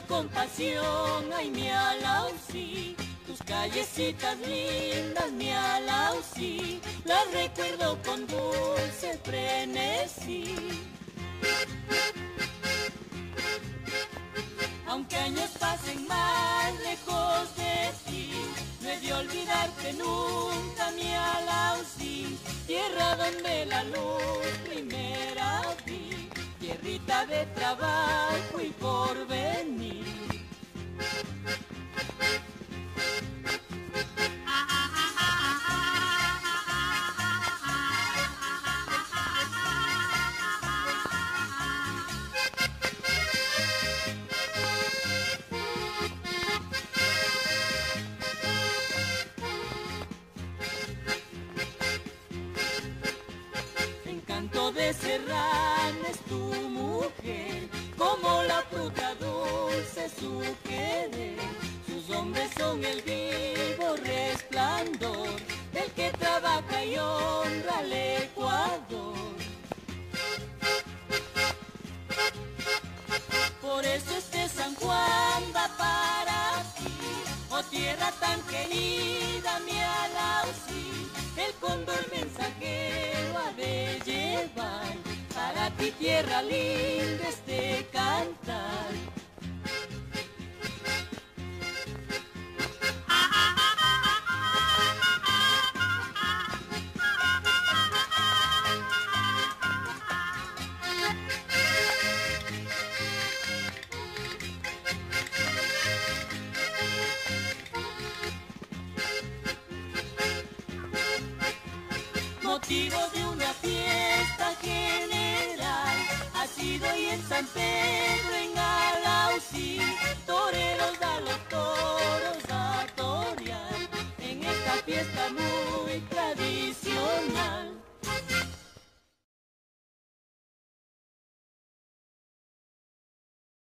con pasión, ay mi Alausí, tus callecitas lindas, mi Alausí, las recuerdo con dulce frenesí. Aunque años pasen más lejos de ti, no he de olvidarte nunca, mi Alausí, tierra donde la luz primera vi, tierrita de trabajo y porvenir. De serrana es tu mujer, como la fruta dulce su querer. Sus hombres son el vivo resplandor del que trabaja y honra al Ecuador. Por eso este San Juan va para ti, oh tierra tan querida, mi Alausí, el cóndor mensajero para ti tierra linda este cantar. motivo de en San Pedro, en Alausí, toreros a los toros a torear. En esta fiesta muy